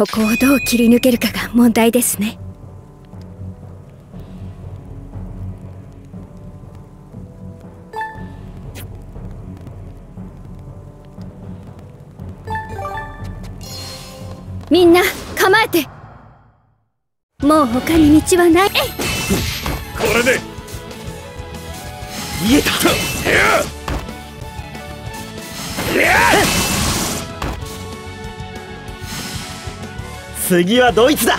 ここをどう切り抜けるかが問題ですね。みんな構えて。もう他に道はない。これで。言えた次はドイツだ。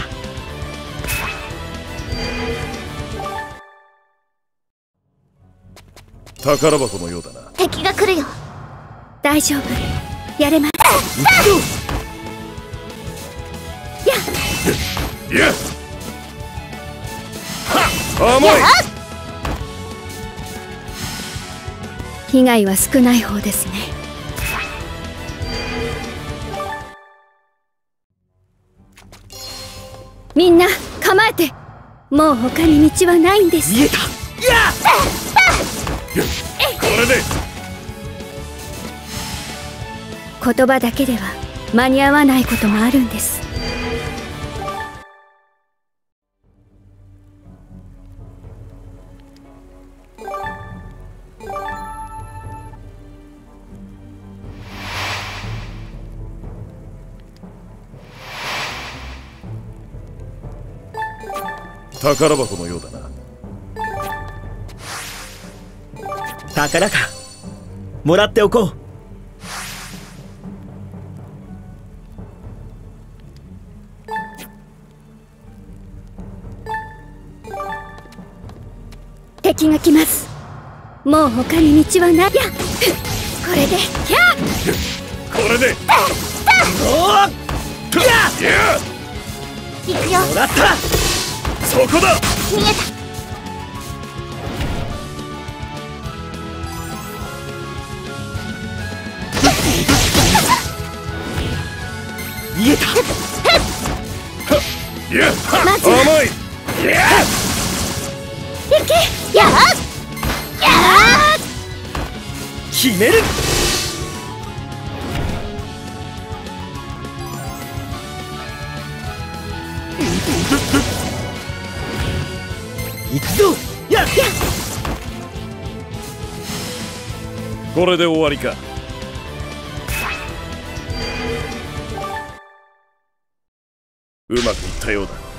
宝箱のようだな。敵が来るよ。大丈夫。やれます。いや甘い。被害は少ない方ですねみんな構えて。もう他に道はないんです。見えた。やこれで。言葉だけでは間に合わないこともあるんです宝箱のようだな。宝か。もらっておこう。敵が来ます。もう他に道はない。やこれで。やこれで。おおやや行くよ。もらったそこだ。見えた。見えた。いやまず甘い。いけ。やや決める 行くぞやっこれで終わりか。うまくいったようだ。